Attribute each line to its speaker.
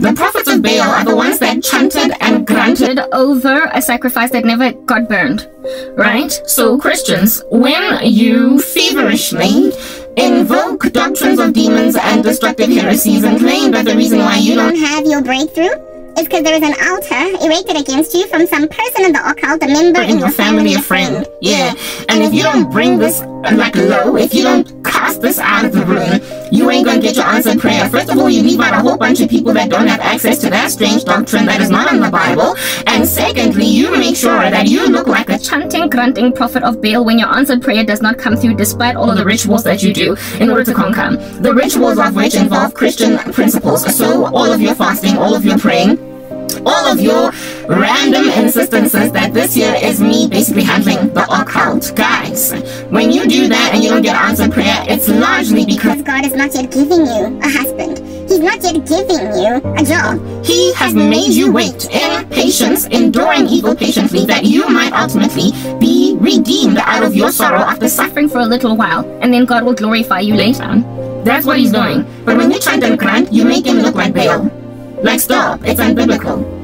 Speaker 1: The prophets of Baal are the ones that chanted and grunted
Speaker 2: over a sacrifice that never got burned. Right?
Speaker 1: So, Christians, when you feverishly invoke doctrines of demons and destructive heresies and claim that the reason why you don't
Speaker 3: have your breakthrough is because there is an altar erected against you from some person in the occult, a member in,
Speaker 1: in your family, a friend. Yeah. And if you don't bring this like low, if you don't cast this out of the room, you ain't gonna get your answered prayer. First of all, you leave out a whole bunch of people that don't have access to that strange doctrine that is not in the Bible. And secondly, you make sure that you look like a
Speaker 2: chanting, grunting prophet of Baal when your answered prayer does not come through despite all of the rituals that you do in order to conquer.
Speaker 1: The rituals of which involve Christian principles. So all of your fasting, all of your praying, all of your random insistences that this year is me basically handling the occult. Guys, when you do that and you don't get answered prayer, it's largely because
Speaker 3: God is not yet giving you a husband. He's not yet giving you a job.
Speaker 1: He has made you wait in patience, enduring evil patiently, that you might ultimately be redeemed out of your sorrow after
Speaker 2: suffering for a little while, and then God will glorify you later.
Speaker 1: That's what he's doing. But when you try to grunt, you make him look like Baal. Like, stop. It's unbiblical.